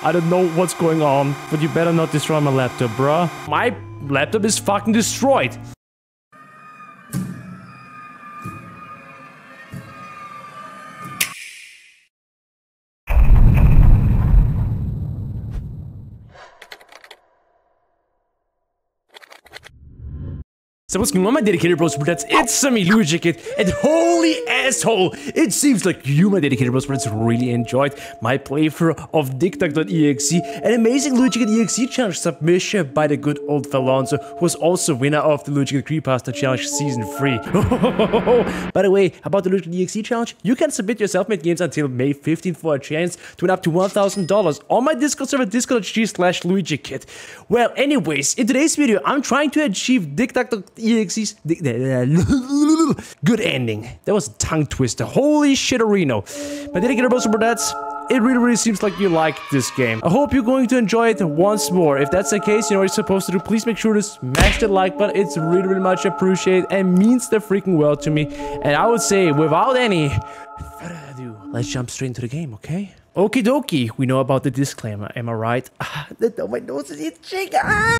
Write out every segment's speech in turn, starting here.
I don't know what's going on, but you better not destroy my laptop, bruh. My laptop is fucking destroyed. So what's going on my dedicated bros, that's it's me, Luigi and holy asshole, it seems like you, my dedicated bros, friends, really enjoyed my playthrough of DigDug.exe, an amazing Luigi EXE challenge submission by the good old Falonso, who was also winner of the Luigi Creepypasta Challenge Season 3. by the way, about the Luigi EXE challenge, you can submit your self-made games until May 15th for a chance to win up to $1,000 on my Discord server, discord.gg slash LuigiKid. Well, anyways, in today's video, I'm trying to achieve DigDug.exe EXE's good ending. That was a tongue twister. Holy shit, Reno. But did I dedicated bros super dads, it really, really seems like you like this game. I hope you're going to enjoy it once more. If that's the case, you know what you're supposed to do. Please make sure to smash the like button. It's really, really much appreciated and means the freaking world to me. And I would say, without any further ado, let's jump straight into the game, okay? Okie dokie, we know about the disclaimer, am I right? Ah, my nose is itching. Ah!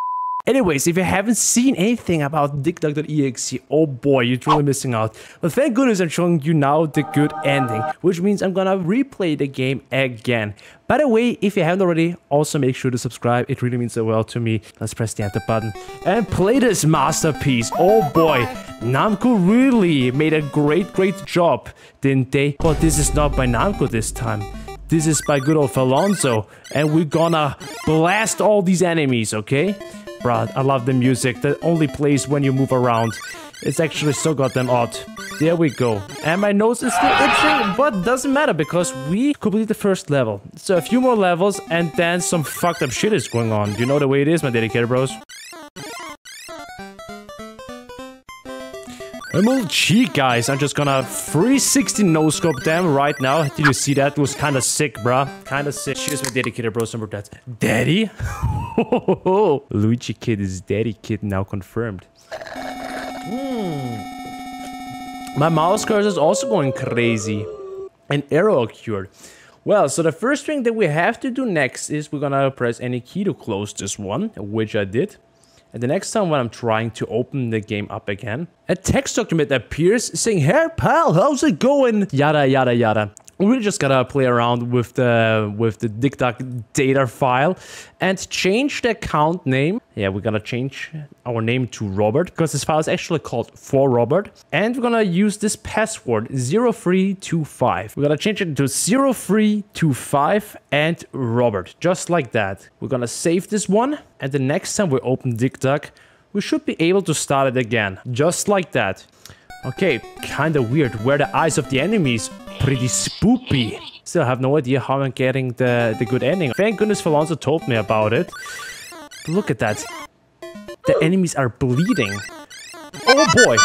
Anyways, if you haven't seen anything about DigDug.exe, oh boy, you're truly missing out. But thank goodness I'm showing you now the good ending, which means I'm gonna replay the game again. By the way, if you haven't already, also make sure to subscribe. It really means the world to me. Let's press the enter button and play this masterpiece. Oh boy, Namco really made a great, great job, didn't they? But this is not by Namco this time. This is by good old Falonso, and we're gonna blast all these enemies, okay? Bruh, I love the music that only plays when you move around. It's actually so goddamn odd. There we go. And my nose is still itching, but doesn't matter because we complete the first level. So a few more levels and then some fucked up shit is going on. You know the way it is, my dedicated bros. I'm cheat, guys. I'm just gonna 360 no-scope them right now. Did you see that? It was kinda sick, bruh. Kinda sick. Cheers, my dedicated bros. Number that. Daddy? Luigi Kid is Daddy Kid now confirmed. Mm. My mouse cursor is also going crazy. An error occurred. Well, so the first thing that we have to do next is we're gonna press any key to close this one, which I did. And the next time when I'm trying to open the game up again, a text document appears saying, Hey pal, how's it going? Yada, yada, yada we just gotta play around with the with the DigDug data file and change the account name. Yeah, we're gonna change our name to Robert because this file is actually called for Robert. And we're gonna use this password 0325. We're gonna change it to 0325 and Robert, just like that. We're gonna save this one and the next time we open DigDug, we should be able to start it again, just like that. Okay, kinda weird where the eyes of the enemies pretty spoopy. Still have no idea how I'm getting the, the good ending. Thank goodness Falonso told me about it. Look at that. The enemies are bleeding. Oh boy!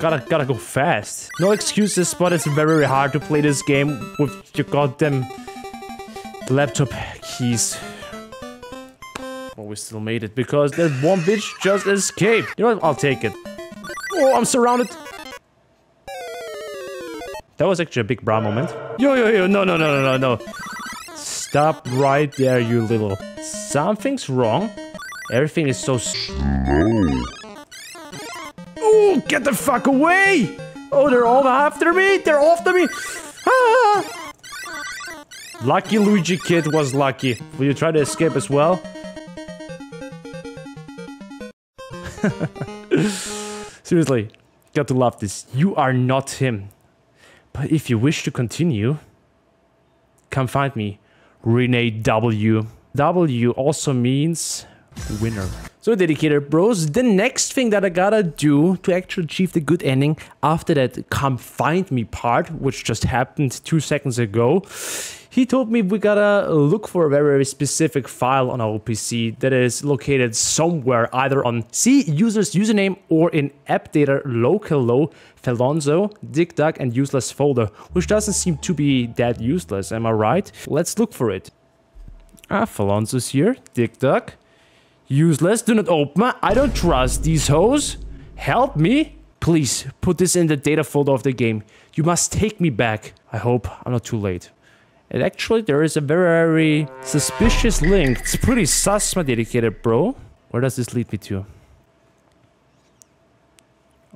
Gotta, gotta go fast. No excuses, but it's very, very hard to play this game with your goddamn laptop keys. Well, we still made it because that one bitch just escaped. You know what? I'll take it. Oh, I'm surrounded. That was actually a big bra moment. Yo, yo, yo, no, no, no, no, no, no. Stop right there, you little... Something's wrong. Everything is so slow. Oh, get the fuck away! Oh, they're all after me! They're after me! Ah! Lucky Luigi Kid was lucky. Will you try to escape as well? Seriously, got to love this. You are not him. But if you wish to continue, come find me. Rene W. W also means winner. So dedicated bros, the next thing that I gotta do to actually achieve the good ending after that come find me part, which just happened two seconds ago, he told me we gotta look for a very, very specific file on our PC that is located somewhere either on C user's username or in app data local low Falonso, DigDug and useless folder, which doesn't seem to be that useless, am I right? Let's look for it. Ah, Falonso's here, DigDug. Useless, do not open, I don't trust these hoes. Help me? Please, put this in the data folder of the game. You must take me back. I hope I'm not too late. And actually, there is a very suspicious link. It's pretty sus, my dedicated bro. Where does this lead me to?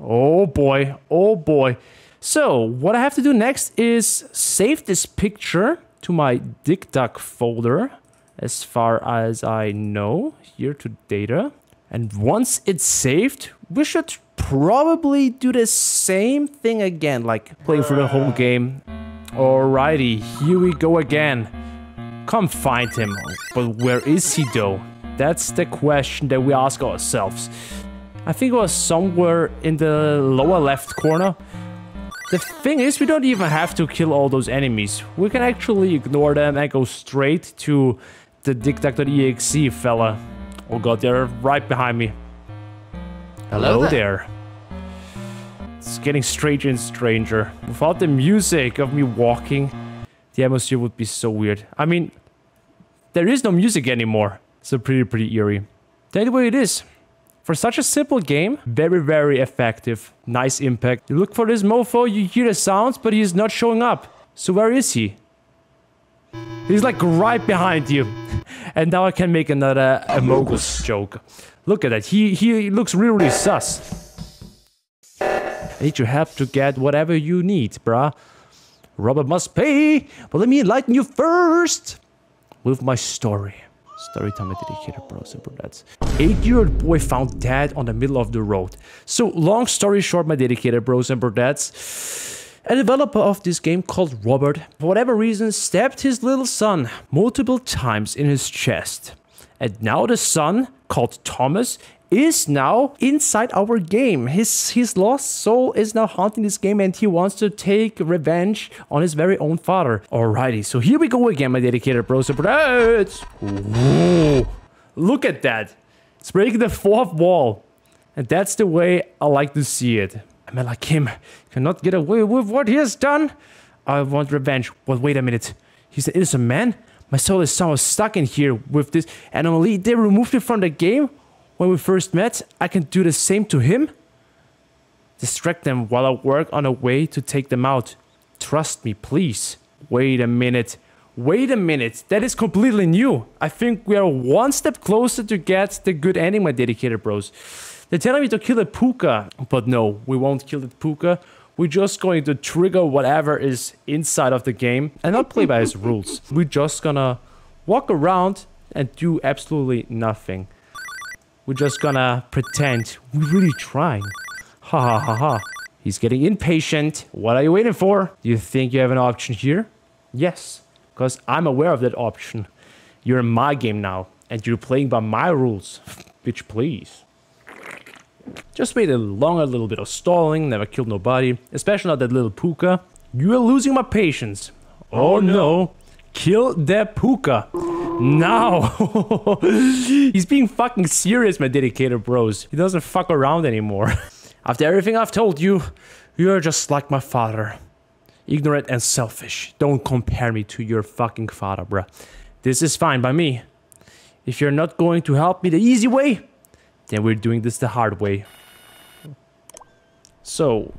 Oh boy, oh boy. So, what I have to do next is save this picture to my Dig Dug folder, as far as I know, here to data. And once it's saved, we should probably do the same thing again, like playing for the whole game. Alrighty, here we go again. Come find him. But where is he though? That's the question that we ask ourselves. I think it was somewhere in the lower left corner. The thing is, we don't even have to kill all those enemies. We can actually ignore them and go straight to the DigDug.exe fella. Oh god, they're right behind me. Hello, Hello there. there. It's getting stranger and stranger. Without the music of me walking, the atmosphere would be so weird. I mean, there is no music anymore. So pretty, pretty eerie. That way it is. For such a simple game, very, very effective. Nice impact. You look for this mofo, you hear the sounds, but he's not showing up. So where is he? He's like right behind you. And now I can make another Amogus joke. Look at that. He, he looks really, really sus. I need your help to get whatever you need, bruh. Robert must pay, but let me enlighten you first with my story. Story time dedicated bros and brodettes. Eight-year-old boy found dead on the middle of the road. So, long story short, my dedicated bros and brodettes. A developer of this game called Robert, for whatever reason, stabbed his little son multiple times in his chest. And now the son, called Thomas, is now inside our game. His his lost soul is now haunting this game and he wants to take revenge on his very own father. Alrighty, so here we go again, my dedicated bros and. Whoa, look at that. It's breaking the fourth wall. And that's the way I like to see it. A man like him cannot get away with what he has done. I want revenge. But wait a minute. He's an innocent man? My soul is somehow stuck in here with this anomaly. They removed it from the game when we first met. I can do the same to him? Distract them while I work on a way to take them out. Trust me, please. Wait a minute. Wait a minute. That is completely new. I think we are one step closer to get the good ending, my dedicated bros. They're telling me to kill the Pooka, but no, we won't kill the Pooka. We're just going to trigger whatever is inside of the game and not play by his rules. We're just gonna walk around and do absolutely nothing. We're just gonna pretend we're really trying. Ha ha ha ha. He's getting impatient. What are you waiting for? Do you think you have an option here? Yes, because I'm aware of that option. You're in my game now, and you're playing by my rules. Bitch, please. Just wait a longer, a little bit of stalling, never killed nobody, especially not that little Pooka. You are losing my patience. Oh, oh no. Kill the Pooka. Now. He's being fucking serious, my dedicated bros. He doesn't fuck around anymore. After everything I've told you, you're just like my father. Ignorant and selfish. Don't compare me to your fucking father, bruh. This is fine by me. If you're not going to help me the easy way, then we're doing this the hard way. So,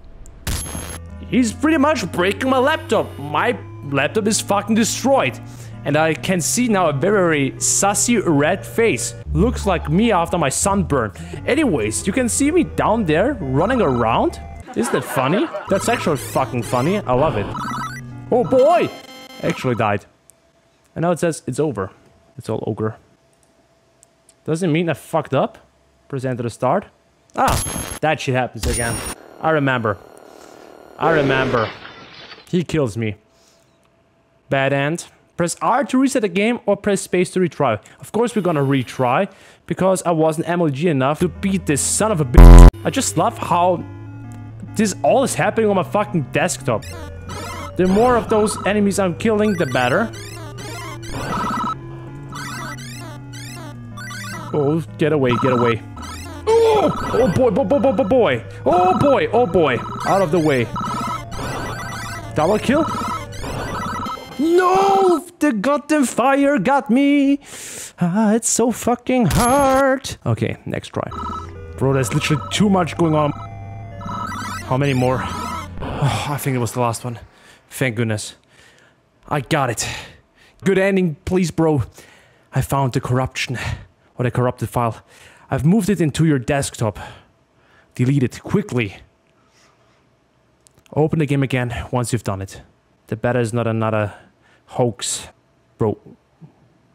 he's pretty much breaking my laptop. My laptop is fucking destroyed. And I can see now a very sassy red face. Looks like me after my sunburn. Anyways, you can see me down there running around. Isn't that funny? That's actually fucking funny. I love it. Oh boy! Actually died. And now it says it's over. It's all ogre. Doesn't mean I fucked up. Present to the start. Ah, that shit happens again. I remember. I remember. He kills me. Bad end. Press R to reset the game or press space to retry. Of course we're gonna retry because I wasn't MLG enough to beat this son of a bitch. I just love how this all is happening on my fucking desktop. The more of those enemies I'm killing, the better. Oh, get away, get away. Oh, oh boy, boy, boy, boy, boy, boy. Oh boy, oh boy. Out of the way. Double kill? No! The goddamn fire got me! Ah, it's so fucking hard. Okay, next try. Bro, there's literally too much going on. How many more? Oh, I think it was the last one. Thank goodness. I got it. Good ending, please, bro. I found the corruption. Or the corrupted file. I've moved it into your desktop. Delete it quickly. Open the game again once you've done it. The beta is not another hoax. Bro,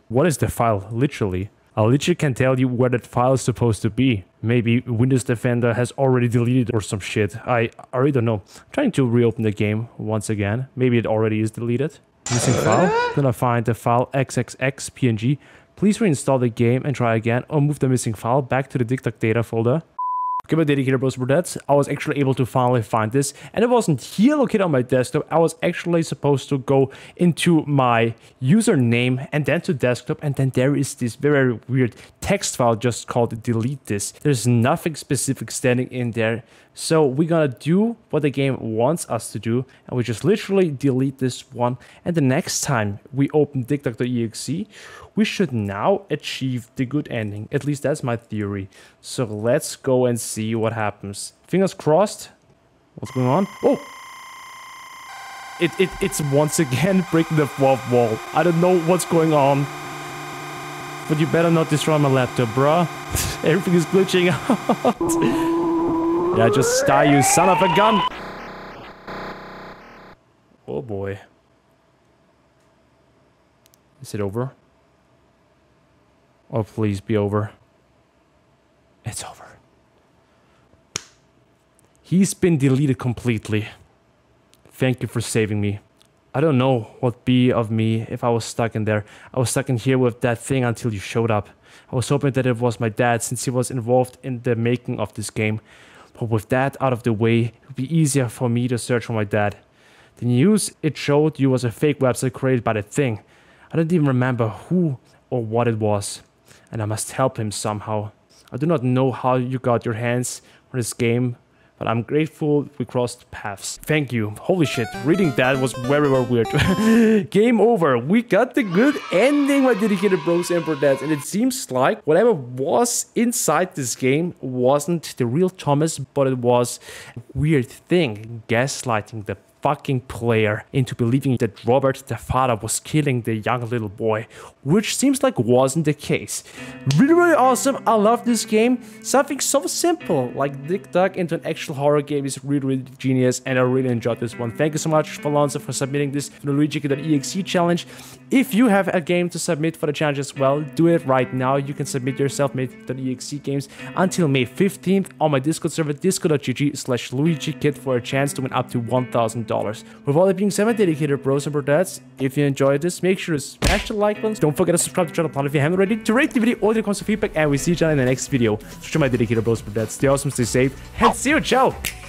what is the file, literally? I literally can tell you where that file is supposed to be. Maybe Windows Defender has already deleted or some shit. I, I really don't know. I'm trying to reopen the game once again. Maybe it already is deleted. Missing file. Gonna find the file xxxpng. Please reinstall the game and try again or move the missing file back to the DigDug data folder. Okay, my dedicated bros for that. I was actually able to finally find this and it wasn't here located on my desktop. I was actually supposed to go into my username and then to desktop and then there is this very weird text file just called delete this. There's nothing specific standing in there. So we're gonna do what the game wants us to do and we just literally delete this one and the next time we open DigDug.exe we should now achieve the good ending. At least that's my theory. So let's go and see what happens. Fingers crossed. What's going on? Oh! It, it, it's once again breaking the fourth wall. I don't know what's going on. But you better not destroy my laptop, bruh. Everything is glitching out. yeah, just die, you son of a gun! Oh boy. Is it over? Oh, please be over. It's over. He's been deleted completely. Thank you for saving me. I don't know what'd be of me if I was stuck in there. I was stuck in here with that thing until you showed up. I was hoping that it was my dad since he was involved in the making of this game. But with that out of the way, it would be easier for me to search for my dad. The news it showed you was a fake website created by the thing. I don't even remember who or what it was and I must help him somehow. I do not know how you got your hands on this game, but I'm grateful we crossed paths. Thank you. Holy shit, reading that was very, very weird. game over. We got the good ending, my dedicated bros and brodettes, and it seems like whatever was inside this game wasn't the real Thomas, but it was a weird thing, gaslighting the fucking player into believing that Robert, the father, was killing the young little boy, which seems like wasn't the case. Really, really awesome. I love this game. Something so simple like Dig Dug into an actual horror game is really, really genius, and I really enjoyed this one. Thank you so much, Falonso, for submitting this for the Luigi.exe challenge. If you have a game to submit for the challenge as well, do it right now. You can submit your self-made.exe games until May 15th on my Discord server, discord.gg slash luigikid for a chance to win up to $1,000 dollars With all that being said, my dedicated bros and brodettes, if you enjoyed this, make sure to smash the like button. Don't forget to subscribe to the channel if you haven't already, to rate the video or the comments feedback, and we see each other in the next video. So, my dedicated bros and brodettes, stay awesome, stay safe, and see you, ciao!